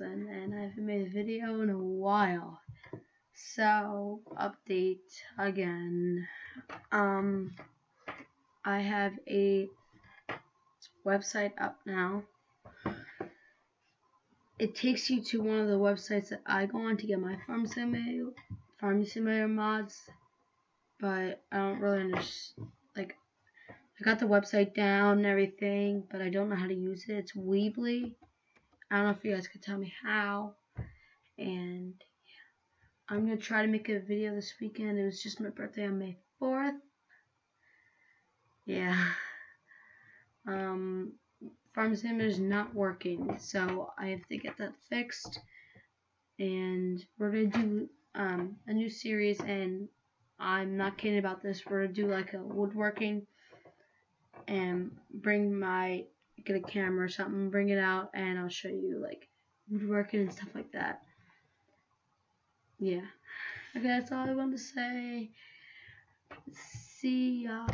and, and I haven't made a video in a while. So, update again. Um, I have a website up now. It takes you to one of the websites that I go on to get my farm simulator, farm simulator mods, but I don't really understand. Like, I got the website down and everything, but I don't know how to use it. It's Weebly. I don't know if you guys could tell me how. And yeah, I'm gonna try to make a video this weekend. It was just my birthday on May 4th. Yeah. Um, Farm Sim is not working, so I have to get that fixed. And we're gonna do um, a new series, and I'm not kidding about this. We're gonna do like a woodworking and bring my get a camera or something, bring it out, and I'll show you like woodworking and stuff like that. Yeah. Okay, that's all I want to say. See ya.